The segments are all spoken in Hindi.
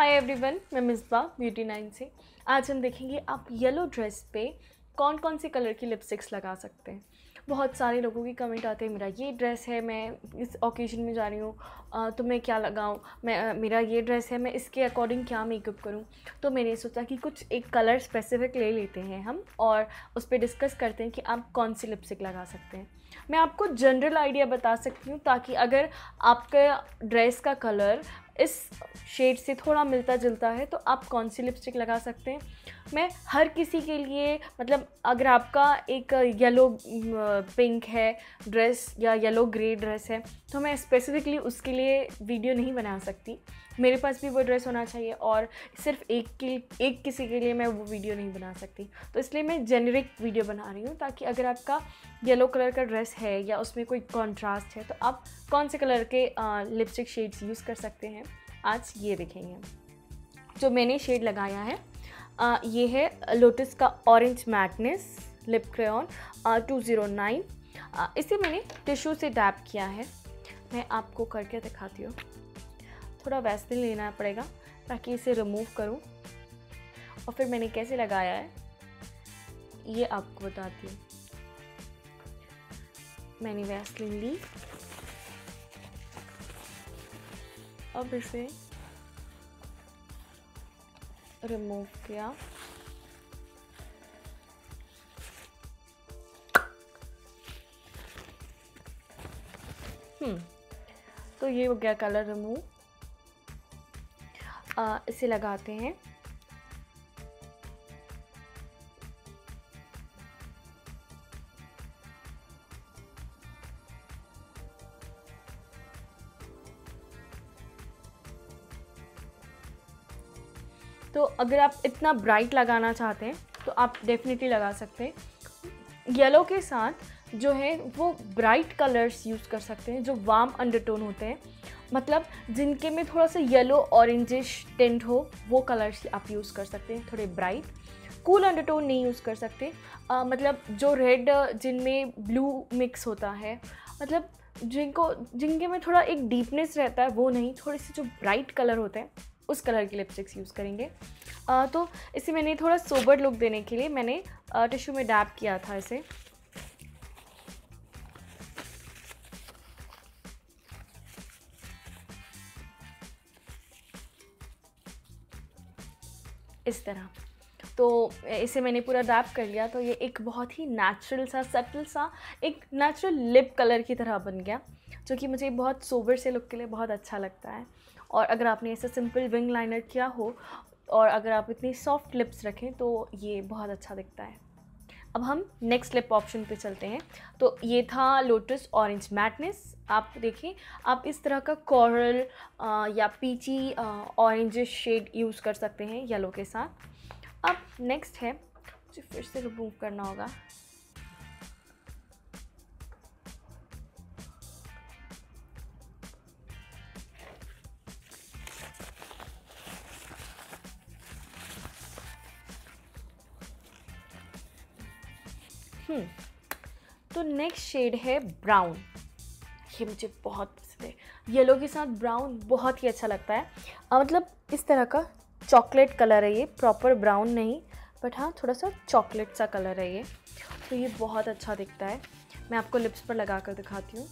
हाय एवरीवन मैं मिसबा ब्यूटी नाइन से। आज हम देखेंगे आप येलो ड्रेस पे कौन कौन से कलर की लिपस्टिक्स लगा सकते हैं। बहुत सारे लोगों की कमेंट आते हैं, मेरा ये ड्रेस है, मैं इस ओकेजन में जा रही हूँ तो मैं क्या लगाऊँ? मैं मेरा ये ड्रेस है, मैं इसके अकॉर्डिंग क्या मेकअप करूँ? तो मैंने सोचा कि कुछ एक कलर स्पेसिफिक ले लेते हैं हम और उस पर डिस्कस करते हैं कि आप कौन सी लिपस्टिक लगा सकते हैं। मैं आपको जनरल आइडिया बता सकती हूँ ताकि अगर आपका ड्रेस का कलर इस शेड से थोड़ा मिलता जुलता है तो आप कौन सी लिपस्टिक लगा सकते हैं? मैं हर किसी के लिए मतलब अगर आपका एक येलो पिंक है ड्रेस या येलो ग्रे ड्रेस है तो मैं स्पेसिफिकली उसके लिए वीडियो नहीं बना सकती। मेरे पास भी वो ड्रेस होना चाहिए और सिर्फ़ एक के एक किसी के लिए मैं वो वीडियो नहीं बना सकती। तो इसलिए मैं जेनरिक वीडियो बना रही हूँ ताकि अगर आपका येलो कलर का ड्रेस है या उसमें कोई कॉन्ट्रास्ट है तो आप कौन से कलर के लिपस्टिक शेड्स यूज़ कर सकते हैं? आज ये देखेंगे। जो मैंने शेड लगाया है आ, ये है लोटस का orange matteness lip crayon two zero nine इसे मैंने टिश्यू से डैप किया है। मैं आपको करके दिखाती हूँ। थोड़ा वैसलिन लेना पड़ेगा ताकि इसे रिमूव करूँ। और फिर मैंने कैसे लगाया है, ये आपको बताती हूँ। मैंने वैसलिन ली अब इसे रिमूव किया। हम्म तो ये हो गया कलर रिमूव इसे लगाते हैं। तो अगर आप इतना ब्राइट लगाना चाहते हैं तो आप डेफिनेटली लगा सकते हैं। येलो के साथ जो है वो ब्राइट कलर्स यूज़ कर सकते हैं जो वार्म अंडरटोन होते हैं। मतलब जिनके में थोड़ा सा येलो ऑरेंजिश टेंट हो वो कलर्स आप यूज़ कर सकते हैं थोड़े ब्राइट कूल अंडरटोन नहीं यूज़ कर सकते। आ, मतलब जो रेड जिनमें ब्लू मिक्स होता है मतलब जिनको जिनके में थोड़ा एक डीपनेस रहता है वो नहीं थोड़े से जो ब्राइट कलर होते हैं उस कलर की लिपस्टिक्स यूज़ करेंगे। आ, तो इसे मैंने थोड़ा सोबर लुक देने के लिए मैंने टिश्यू में डैप किया था इसे। इस तरह। तो इसे मैंने पूरा रैप कर लिया तो ये एक बहुत ही नेचुरल सा सटल सा, एक नेचुरल लिप कलर की तरह बन गया, जो कि मुझे बहुत सोबर से लुक के लिए बहुत अच्छा लगता है। और अगर आपने ऐसा सिंपल विंग लाइनर किया हो, और अगर आप इतनी सॉफ्ट लिप्स रखें तो ये बहुत अच्छा दिखता है। अब हम नेक्स्ट लिप ऑप्शन पे चलते हैं। तो ये था लोटस ऑरेंज मैटनेस आप देखें आप इस तरह का कॉरल या पीची ऑरेंज शेड यूज़ कर सकते हैं येलो के साथ। अब नेक्स्ट है, मुझे फिर से रिमूव करना होगा। तो नेक्स्ट शेड है ब्राउन ये मुझे बहुत पसंद है। येलो के साथ ब्राउन बहुत ही अच्छा लगता है। आ, मतलब इस तरह का चॉकलेट कलर है ये। प्रॉपर ब्राउन नहीं बट हाँ थोड़ा सा चॉकलेट सा कलर है ये। तो ये बहुत अच्छा दिखता है। मैं आपको लिप्स पर लगा कर दिखाती हूँ।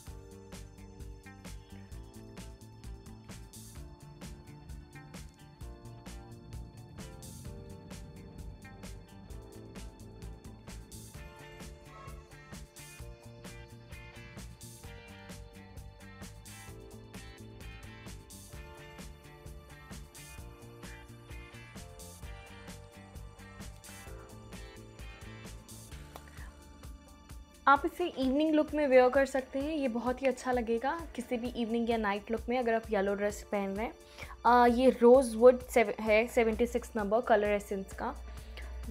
आप इसे इवनिंग लुक में वेयर कर सकते हैं। ये बहुत ही अच्छा लगेगा किसी भी इवनिंग या नाइट लुक में अगर आप येलो ड्रेस पहन रहे हैं। ये रोज़ वुड है seventy six number colour Essence का।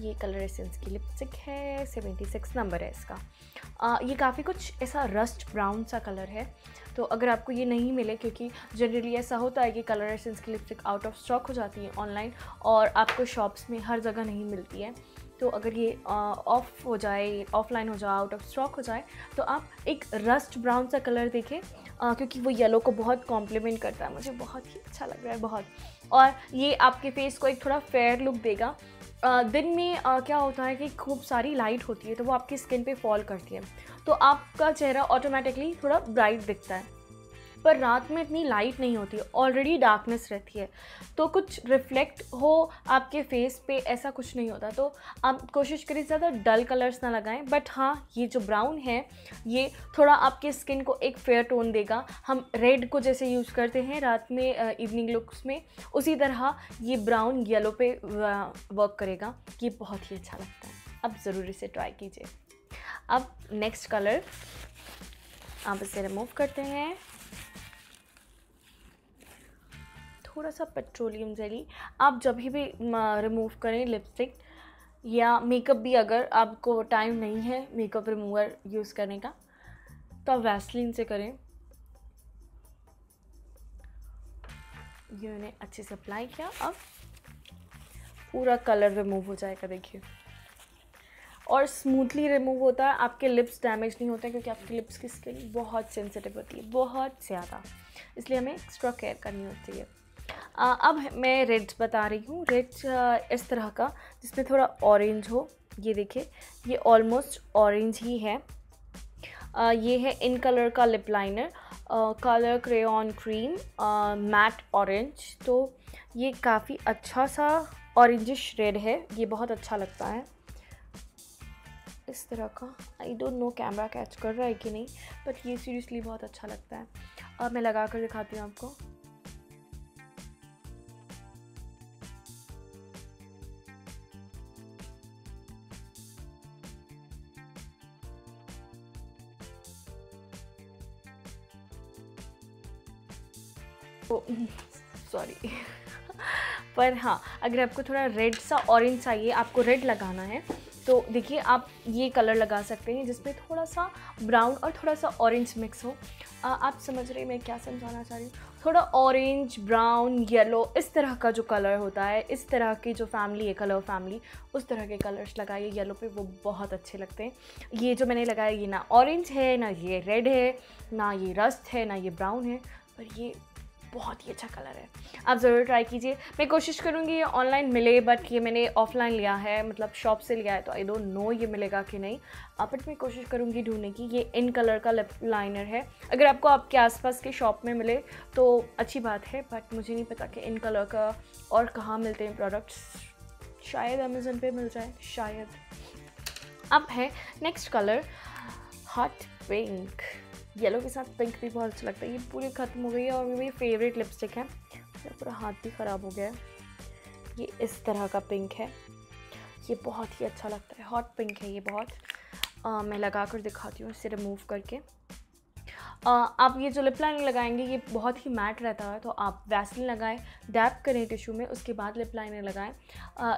ये कलर एसेंस की लिपस्टिक है सेवेंटी सिक्स नंबर है इसका। आ, ये काफ़ी कुछ ऐसा रस्ट ब्राउन सा कलर है। तो अगर आपको ये नहीं मिले क्योंकि जनरली ऐसा होता है कि कलर एसेंस की लिपस्टिक आउट ऑफ़ स्टॉक हो जाती है ऑनलाइन और आपको शॉप्स में हर जगह नहीं मिलती है। तो अगर ये ऑफ़ हो जाए ऑफलाइन हो जाए आउट ऑफ़ स्टॉक हो जाए तो आप एक रस्ट ब्राउन सा कलर देखें क्योंकि वो येलो को बहुत कॉम्प्लीमेंट करता है। मुझे बहुत ही अच्छा लग रहा है बहुत। और ये आपके फेस को एक थोड़ा फेयर लुक देगा। आ, दिन में आ, क्या होता है कि खूब सारी लाइट होती है तो वो आपकी स्किन पे फॉल करती है। तो आपका चेहरा ऑटोमेटिकली थोड़ा ब्राइट दिखता है। पर रात में इतनी लाइट नहीं होती ऑलरेडी डार्कनेस रहती है। तो कुछ रिफ्लेक्ट हो आपके फेस पे, ऐसा कुछ नहीं होता। तो आप कोशिश करें ज़्यादा डल कलर्स ना लगाएँ। बट हाँ ये जो ब्राउन है, ये थोड़ा आपके स्किन को एक फेयर टोन देगा। हम रेड को जैसे यूज़ करते हैं रात में इवनिंग लुक्स में, उसी तरह ये ब्राउन येलो पे वर्क करेगा ये बहुत ही अच्छा लगता है। अब ज़रूर इसे ट्राई कीजिए। अब नेक्स्ट कलर आप इसे रिमूव करते हैं। थोड़ा सा पेट्रोलियम जेली आप जब भी रिमूव करें लिपस्टिक या मेकअप भी अगर आपको टाइम नहीं है मेकअप रिमूवर यूज़ करने का तो आप वैसलिन से करें। ये मैंने अच्छे से अप्लाई किया। अब पूरा कलर रिमूव हो जाएगा, देखिए। और स्मूथली रिमूव होता है आपके लिप्स डैमेज नहीं होते क्योंकि आपकी लिप्स की स्किन बहुत सेंसिटिव होती है बहुत ज़्यादा। इसलिए हमें एक्स्ट्रा केयर करनी होती है। आ, अब मैं रेड बता रही हूँ। रेड इस तरह का जिसमें थोड़ा ऑरेंज हो ये देखिए ये ऑलमोस्ट ऑरेंज ही है। आ, ये है इन कलर का lip liner colour crayon cream matte orange तो ये काफ़ी अच्छा सा ऑरेंजिश रेड है ये बहुत अच्छा लगता है। इस तरह का। I don't know camera catch कर रहा है कि नहीं बट ये सीरियसली बहुत अच्छा लगता है। अब मैं लगा कर दिखाती हूँ आपको। सॉरी पर हाँ अगर आपको थोड़ा रेड सा ऑरेंज चाहिए, आपको रेड लगाना है तो देखिए आप ये कलर लगा सकते हैं जिसमें थोड़ा सा ब्राउन और थोड़ा सा ऑरेंज मिक्स हो। आ, आप समझ रहे हैं मैं क्या समझाना चाह रही हूँ? थोड़ा ऑरेंज ब्राउन येलो इस तरह का जो कलर होता है इस तरह की जो फैमिली है कलर फैमिली उस तरह के कलर्स लगाइए। येलो पे वो बहुत अच्छे लगते हैं। ये जो मैंने लगाया ये ना ऑरेंज है ना ये रेड है ना ये रस्ट है ना ये ब्राउन है पर ये बहुत ही अच्छा कलर है। आप ज़रूर ट्राई कीजिए। मैं कोशिश करूँगी ये ऑनलाइन मिले बट ये मैंने ऑफलाइन लिया है मतलब शॉप से लिया है तो आई डोंट नो ये मिलेगा कि नहीं। बट मैं कोशिश करूँगी ढूँढने की, ये इन कलर का लिप लाइनर है। अगर आपको आपके आसपास के शॉप में मिले तो अच्छी बात है बट मुझे नहीं पता कि इन कलर का और कहाँ मिलते हैं प्रोडक्ट्स शायद अमेज़ोन पे मिल जाए, शायद। अब है next colour hot pink yellow के साथ पिंक भी बहुत अच्छा लगता है। ये पूरी ख़त्म हो गई है और ये मेरी फेवरेट लिपस्टिक है। मेरा पूरा हाथ भी ख़राब हो गया है। ये इस तरह का पिंक है। ये बहुत ही अच्छा लगता है। हॉट पिंक है ये बहुत। आ, मैं लगा कर दिखाती हूँ इसे रिमूव करके। आ, आप ये जो लिप लाइनर लगाएँगे ये बहुत ही मैट रहता है तो आप वैसलिन लगाएँ डैप करें टिशू में उसके बाद लिप लाइनर लगाएँ।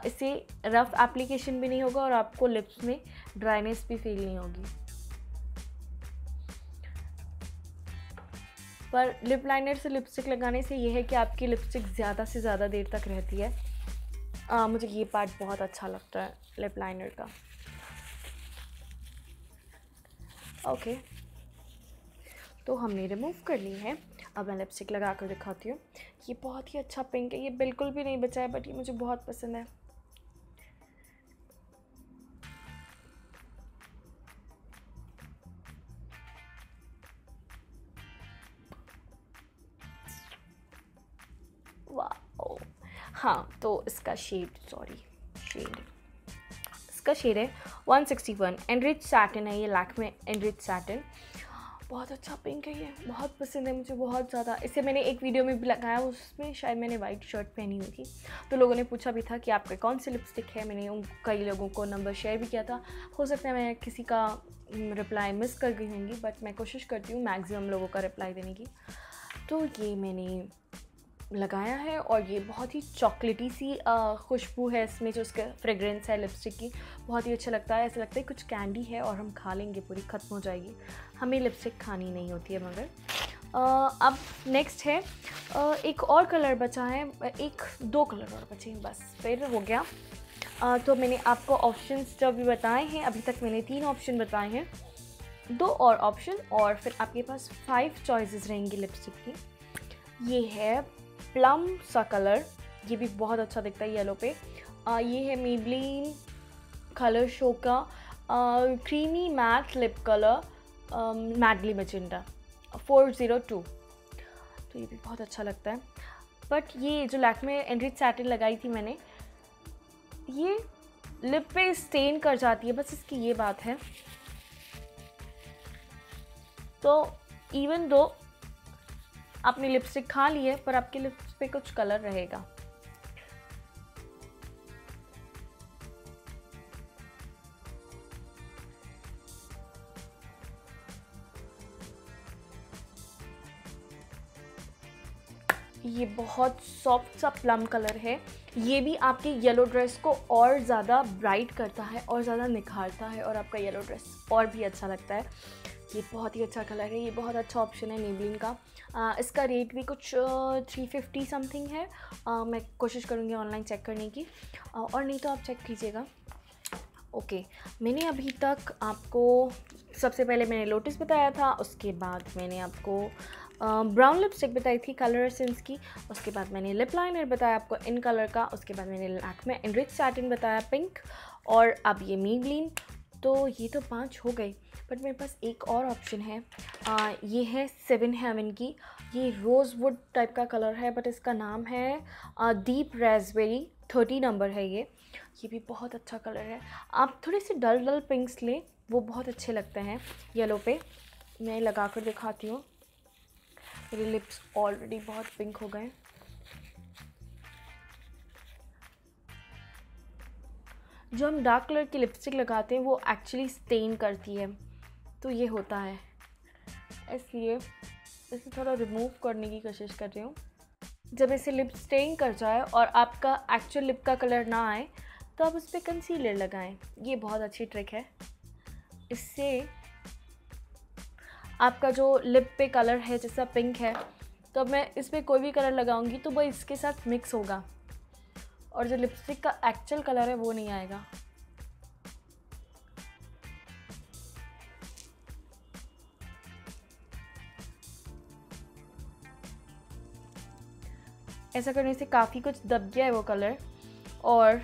इससे रफ़ एप्लीकेशन भी नहीं होगा और आपको लिप्स में ड्राइनेस भी फील नहीं होगी। पर लिप लाइनर से लिपस्टिक लगाने से ये है कि आपकी लिपस्टिक ज़्यादा से ज़्यादा देर तक रहती है। आ, मुझे ये पार्ट बहुत अच्छा लगता है लिप लाइनर का। ओके तो हमने रिमूव कर ली है। अब मैं लिपस्टिक लगा कर दिखाती हूँ। ये बहुत ही अच्छा पिंक है। ये बिल्कुल भी नहीं बचा है बट ये मुझे बहुत पसंद है। हाँ तो इसका शेड सॉरी शेड इसका शेड है 161 एनरिच सैटिन है ये लैक में एनरिच सैटिन बहुत अच्छा पिंक है ये. बहुत पसंद है मुझे, बहुत ज़्यादा. इसे मैंने एक वीडियो में भी लगाया, उसमें शायद मैंने वाइट शर्ट पहनी हुई थी तो लोगों ने पूछा भी था कि आपका कौन सी लिपस्टिक है? मैंने कई लोगों को नंबर शेयर भी किया था. हो सकता है मैं किसी का रिप्लाई मिस कर गई होंगी बट मैं कोशिश करती हूँ मैक्सिमम लोगों का रिप्लाई देने की. तो ये मैंने लगाया है और ये बहुत ही चॉकलेटी सी खुशबू है इसमें जो उसका फ्रेगरेंस है लिपस्टिक की। बहुत ही अच्छा लगता है ऐसा लगता है कुछ कैंडी है और हम खा लेंगे पूरी ख़त्म हो जाएगी। हमें लिपस्टिक खानी नहीं होती है मगर। आ, अब नेक्स्ट है आ, एक और कलर बचा है एक दो कलर और बचे हैं बस फिर हो गया। आ, तो मैंने आपको ऑप्शंस जो अभी बताए हैं अभी तक मैंने तीन ऑप्शन बताए हैं। दो और ऑप्शन और फिर आपके पास फाइव चॉइसेस रहेंगी लिपस्टिक की। ये है प्लम सा कलर ये भी बहुत अच्छा दिखता है येलो पे। आ, ये है मेबलिन कलर शो का creamy matte lip colour madly magenta four zero two तो ये भी बहुत अच्छा लगता है। बट ये जो लैक में एंड्रिज सैटिन लगाई थी मैंने ये लिप पे स्टेन कर जाती है बस इसकी ये बात है। तो इवन दो आपने लिपस्टिक खा ली है, पर आपके लिप्स पे कुछ कलर रहेगा। ये बहुत सॉफ्ट सा प्लम कलर है। ये भी आपके येलो ड्रेस को और ज़्यादा ब्राइट करता है और ज़्यादा निखारता है और आपका येलो ड्रेस और भी अच्छा लगता है। ये बहुत ही अच्छा कलर है ये बहुत अच्छा ऑप्शन है नेबलिन का। आ, इसका रेट भी कुछ थ्री फिफ्टी समथिंग है। आ, मैं कोशिश करूँगी ऑनलाइन चेक करने की। आ, और नहीं तो आप चेक कीजिएगा। ओके मैंने अभी तक आपको सबसे पहले मैंने लोटस बताया था उसके बाद मैंने आपको ब्राउन लिपस्टिक बताई थी कलर सेंस की उसके बाद मैंने लिप लाइनर बताया आपको इन कलर का उसके बाद मैंने लैक में इनरिच सैटिन बताया पिंक और अब ये मीग्लिन तो ये तो पाँच हो गई बट मेरे पास एक और ऑप्शन है। आ, ये है सेवन हेवन की। ये रोज़ वुड टाइप का कलर है बट इसका नाम है आ, दीप रेसबेरी थर्टी नंबर है ये। ये भी बहुत अच्छा कलर है। आप थोड़े से डल डल पिंक्स लें वो बहुत अच्छे लगते हैं। येलो पे मैं लगा कर दिखाती हूँ। मेरे लिप्स ऑलरेडी बहुत पिंक हो गए। जो हम डार्क कलर की लिपस्टिक लगाते हैं वो एक्चुअली स्टेन करती है। तो ये होता है। इसलिए इसे थोड़ा रिमूव करने की कोशिश कर रही हूँ। जब इसे लिप स्टेन कर जाए और आपका एक्चुअल लिप का कलर ना आए तो आप उस पर कंसीलर लगाएँ। ये बहुत अच्छी ट्रिक है। इससे आपका जो लिप पे कलर है, जैसा पिंक है तो मैं इस पर कोई भी कलर लगाऊँगी तो वह इसके साथ मिक्स होगा। और जो लिपस्टिक का एक्चुअल कलर है, वो नहीं आएगा। ऐसा करने से काफ़ी कुछ दब गया है वो कलर और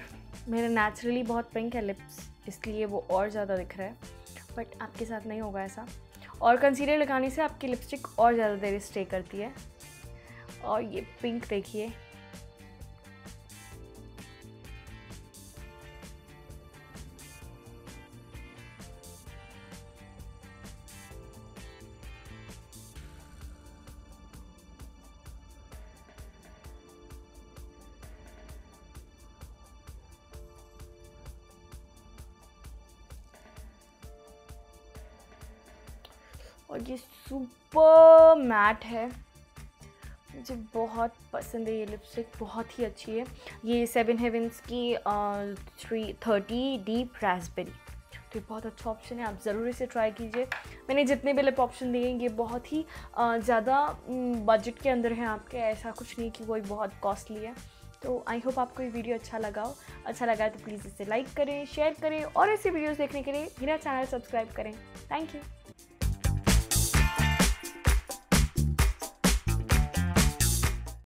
मेरा नेचुरली बहुत पिंक है लिप्स इसलिए वो और ज़्यादा दिख रहा है बट आपके साथ नहीं होगा ऐसा। और कंसीलर लगाने से आपकी लिपस्टिक और ज़्यादा देर स्टे करती है। और ये पिंक देखिए। और ये सुपर मैट है। मुझे बहुत पसंद है ये लिपस्टिक बहुत ही अच्छी है। ये सेवन हेवेंस की थ्री थर्टी डीप रासबेरी तो ये बहुत अच्छा ऑप्शन है, आप ज़रूर इसे ट्राई कीजिए। मैंने जितने भी लिप ऑप्शन दिए ये बहुत ही ज़्यादा बजट के अंदर हैं आपके, ऐसा कुछ नहीं कि कोई बहुत कॉस्टली है। तो आई होप आपको ये वीडियो अच्छा लगा हो। अच्छा लगा तो प्लीज़ इसे लाइक करें शेयर करें और ऐसे वीडियोस देखने के लिए मेरा चैनल सब्सक्राइब करें। Thank you